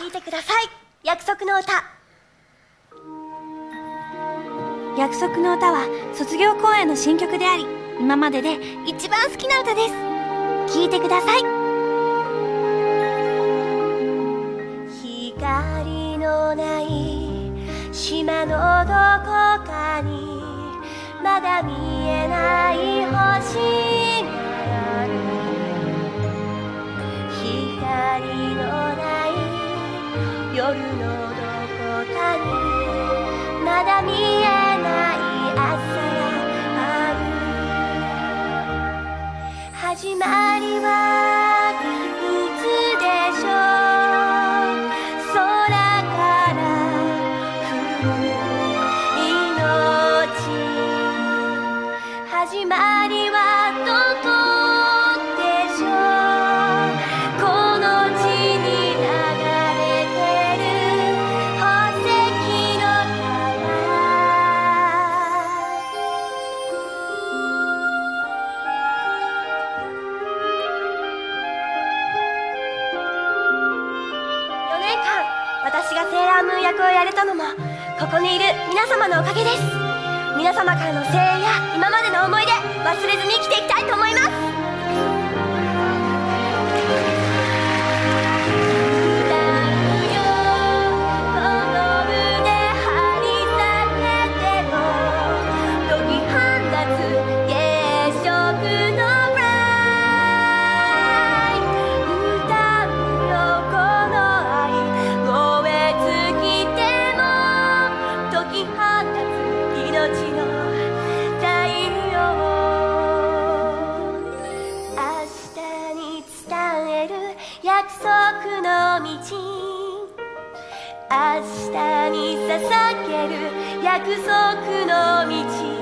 聴いてください。約束の歌。約束の歌は卒業公演の新曲であり今までで一番好きな歌です。聴いてください。光のない島のどこかにまだ見えない夜のどこかにまだ見えない朝がある。始まりはいつでしょう？空から降る命。始まり私がセーラームーン役をやれたのもここにいる皆様のおかげです。皆様からの声援や今までの思い出忘れる約束の道。明日に捧げる約束の道。